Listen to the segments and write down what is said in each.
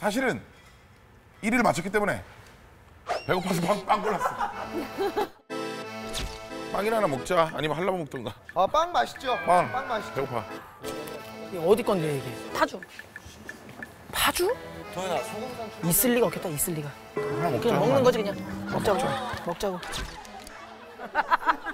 사실은 1위를 맞췄기 때문에 배고파서 빵, 빵 골랐어. 빵이나 하나 먹자. 아니면 한라봉 먹던가. 아, 빵 맛있죠? 빵. 빵 맛있죠? 배고파. 이게 어디 건데 이게? 파주. 파주? 있을 리가 없겠다. 있을 리가. 하나 먹자. 그냥 먹는 거지 그냥. 먹자고. 먹자고.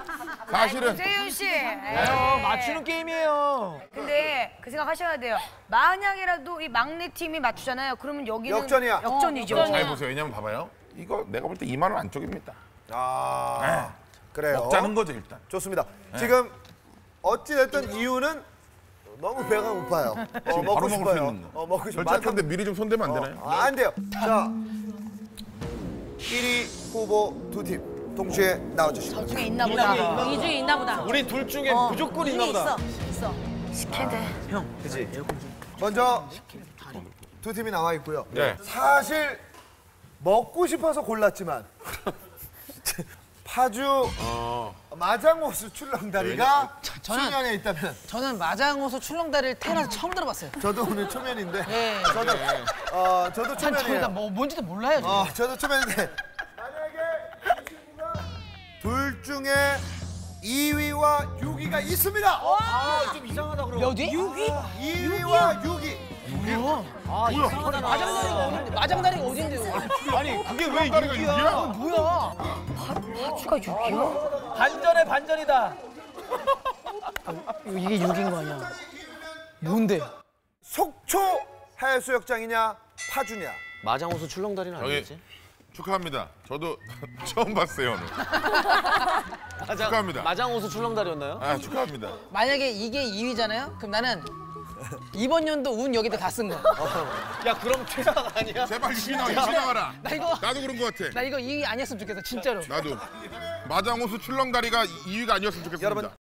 사실은 세윤 씨. 어, 맞추는 게임이에요. 근데 그 생각 하셔야 돼요. 만약이라도 이 막내 팀이 맞추잖아요. 그러면 여기는 역전이야. 역전이죠. 잘 보세요. 왜냐면 봐봐요. 이거 내가 볼 때 2만 원 안쪽입니다. 아, 그래요. 먹자는 거죠 일단. 좋습니다. 지금 어찌 됐든 이유는 너무 배가 고파요. 어, 지금 먹고 바로 먹을 수 싶어요. 있는 거. 어, 먹고 싶어요. 결제할 건데 미리 좀 손대면 안 되나요? 아, 안 돼요. 자, 1위 후보 두 팀 동시에 나와주시고. 저 중에 있나 보다. 이 중에 있나 보다. 우리 둘 중에 무조건 있나 보다. 있어. 먼저 두 팀이 나와 있고요. 네. 사실 먹고 싶어서 골랐지만 파주 마장호수 출렁다리가 저는- 수년에 있다면 저는 마장호수 출렁다리를 태어나서 처음 들어봤어요. 저도 오늘 초면인데 예. 저도 어 저도 전 저희가 초면이에요. 뭐 뭔지도 몰라요. 어 저도 초면인데 이 둘 중에 2위와 6위가 있습니다. 몇 위? 6위? 2위와 6위. 마장다리가 어딘데? 마장다리가 어딘데? 아니 그게 왜 6위야? 뭐야? 파주가 6이요? 반전에 반전이다. 이게 6인 거 아니야? 뭔데? 속초 해수욕장이냐 파주냐. 마장호수 출렁다리는 여기 아니겠지? 축하합니다. 저도 처음 봤어요 오늘. 마장, 축하합니다. 마장 호수 출렁다리였나요? 아 축하합니다. 만약에 이게 2위잖아요? 그럼 나는 이번 연도 운 여기다 다 쓴 거. 야 그럼 최악 아니야? 제발 6위 나와 6위 나와라. 나 이거 나도 그런 거 같아. 나 이거 2위 아니었으면 좋겠어 진짜로. 나도 마장 호수 출렁다리가 2위가 아니었으면 좋겠습니다. 여러분